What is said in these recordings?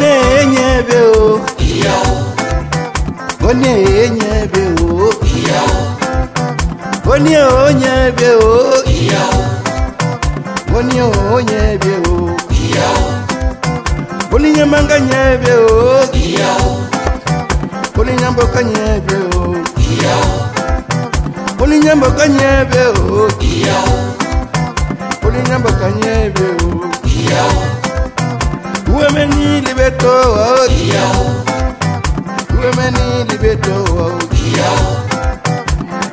na-enye ebe o? Ọ na-enye ebe o? Ọ na-enye ebe o? Ọ na-enye ebe o? Olinye manga nye ebe o olinye mboka nye ebe o olinye mboka nye ebe o olinye mboka nye ebe o? Uwemeni libetoa oh, uwemeni libetoa oh,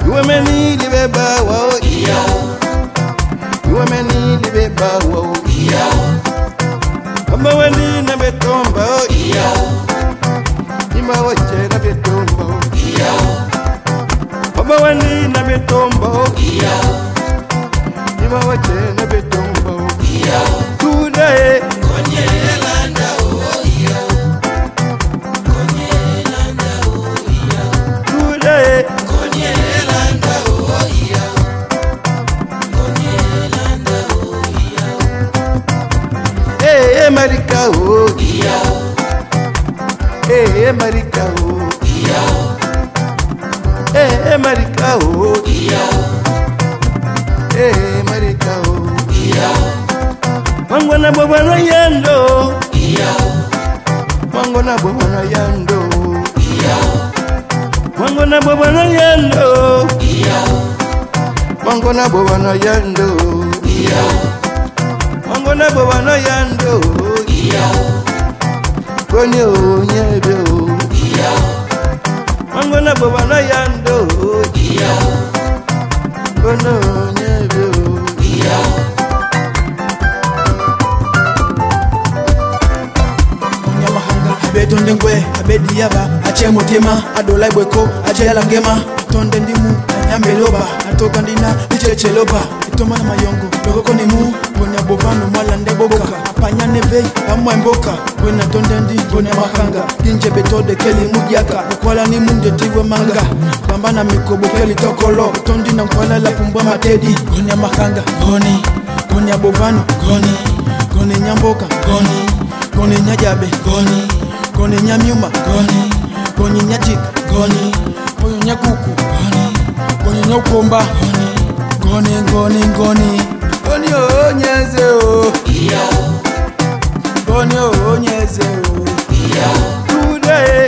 uwemeni libebawa oh, uwemeni libebawa kama weni na betomba ima wache na betomba kama weni na betomba ima wache na betomba Eh, marika o Eh, marika o Eh, marika o Eh, marika o Mangwana bobana yando. Mangwana bobana yando. Mangwana bobana yando. Mangwana bobana yando. Mangwana bobana yando koni o nyebe o. Mango na boba na yando. Kono o nyebe o. Abetondengwe abediyaba atie motema adola ebweko atieyala ngema. Atonde ndimu anyambeloba atokandina liceleloba ichecheloba itoma na mayongo lokoko nimu bonya bovano mwalande boka. Apanyane vei amwa mboka bwena tonde ndi bonya makanga dinje betode keli mudyaka mukwala ni munde tiwe manga. Pambana mikobo keli tokolo tondi na nkwala la pumbwa matedi. Bonya makanga goni. Bonya bovano goni. Goni nyamboka goni. Goni nyajabe goni. Goni nyamyuma goni. Goni nyatik goni. Oyo nyakuku goni. Goni nyaukomba goni ngoni ngoni ngoni. Ngoni onyeze o. Ngoni onyeze o. Kude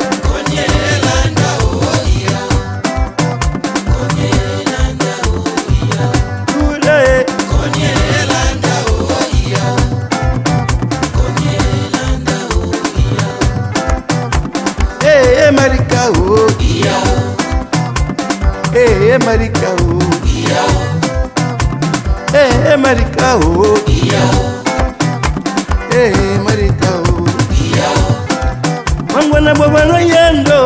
Hey, America, oh. Yeah. Hey, America. Marika o Eh, marika o Eh, marika o marika o Mangwana bobana yando.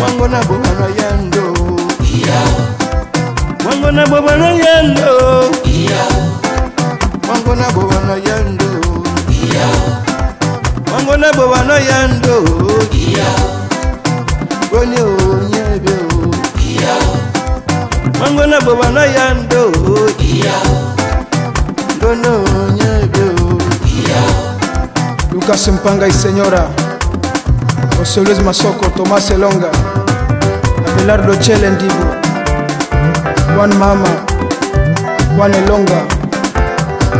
Mangwana bobana yando. Mangwana bobana yando Mangwana bobana yando. Mangwana bobana yando Koni o nyebe o lucas mpanga y señora. José luis masoko tomás elonga. Abelardo Chelendibo, juan mama. Juan elonga.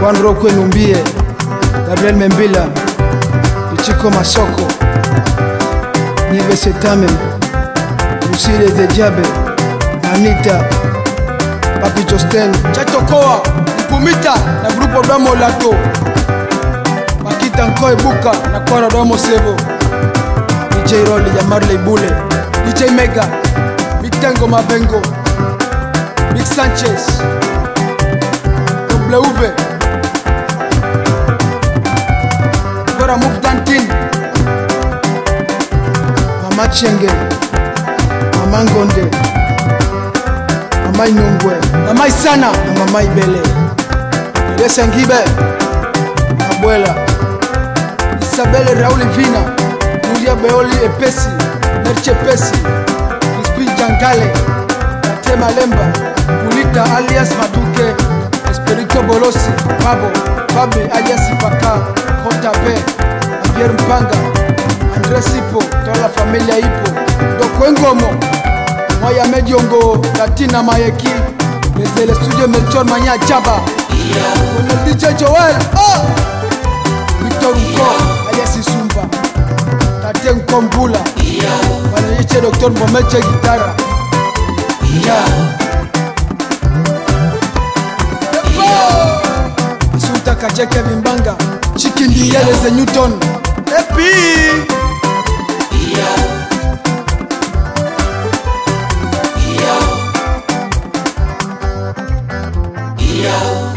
Juan rocco enumbie gabriel membila pichico masoko. Nieves etame lucile de diabe anita papi josten chatokoa mpumita na grupo dwamolato makita nko ebuka na kwara domo sebo dj roli ya marley bule dj mega mitengo mabengo big sanchez W, Vera Move Dantin, mama chenge mama ngonde mama inumbwe mama isana na mama ibele teresa ngibe abwela isabele rauli vina nulia beoli epesi nerchepesi crispin jangale nate malemba kulita alias maduke Federico Bolosi, Babo, Babe, Alias Paka, Hotape, Javier Mpanga, Andre Sipo, toda la familia ipo, Doko Ngomo, Moya Mediongo, Latina Mayeki, desde el estudio Melchor Maña Chaba, con el DJ Joel, oh, Victor Unko, alias Isumba, Tate Nkombula, Wanaiche Dr. Momeche Gitara, yeah. Asunta Kacheke Vimbanga, Chikindi Yeleze Newton, Epi. Yo.